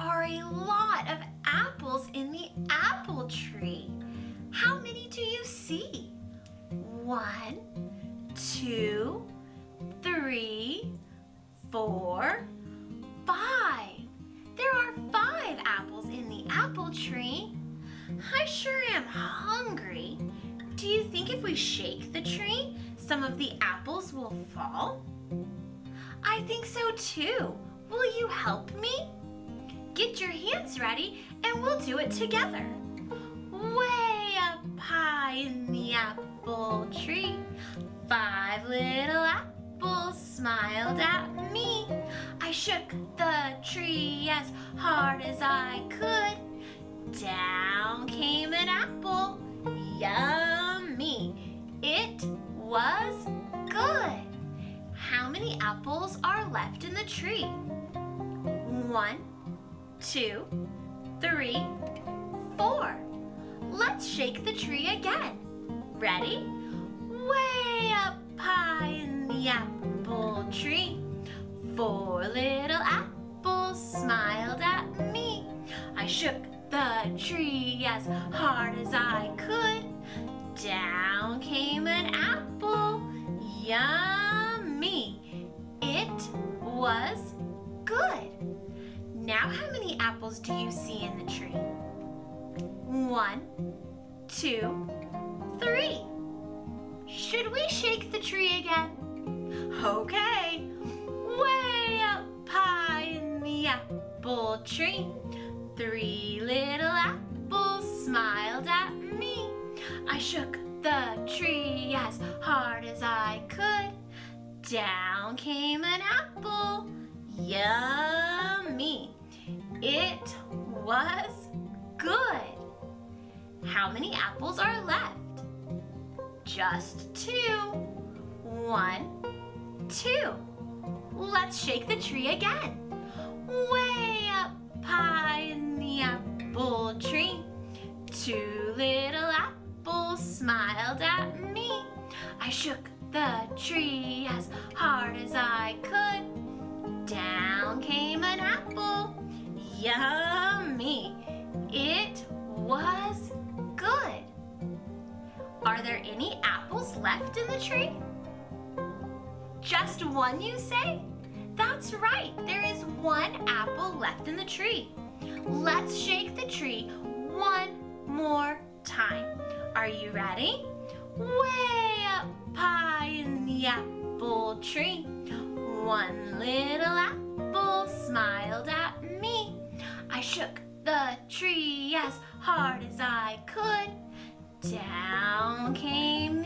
are a lot of apples in the apple tree. How many do you see? One, two, three, four, five. There are five apples in the apple tree. I sure am hungry. Do you think if we shake the tree, some of the apples will fall? I think so too. Will you help me? Get your hands ready and we'll do it together. Way up high in the apple tree, five little apples smiled at me. I shook the tree as hard as I could. Down came an apple, yummy. It was good. How many apples are left in the tree? One, two, three, four. Let's shake the tree again. Ready? Way up high in the apple tree, four little apples smiled at me. I shook the tree as hard as I could. Down came an apple, yummy. It was. Now how many apples do you see in the tree? One, two, three. Should we shake the tree again? Okay. Way up high in the apple tree, three little apples smiled at me. I shook the tree as hard as I could. Down came an apple, yummy. It was good. How many apples are left? Just two. One, two. Let's shake the tree again. Way up high in the apple tree, two little apples smiled at me. I shook the tree as hard as yummy. It was good. Are there any apples left in the tree? Just one, you say? That's right, there is one apple left in the tree. Let's shake the tree one more time. Are you ready? Way up high in the apple tree, one little apple smiled at. I shook the tree as hard as I could. Down came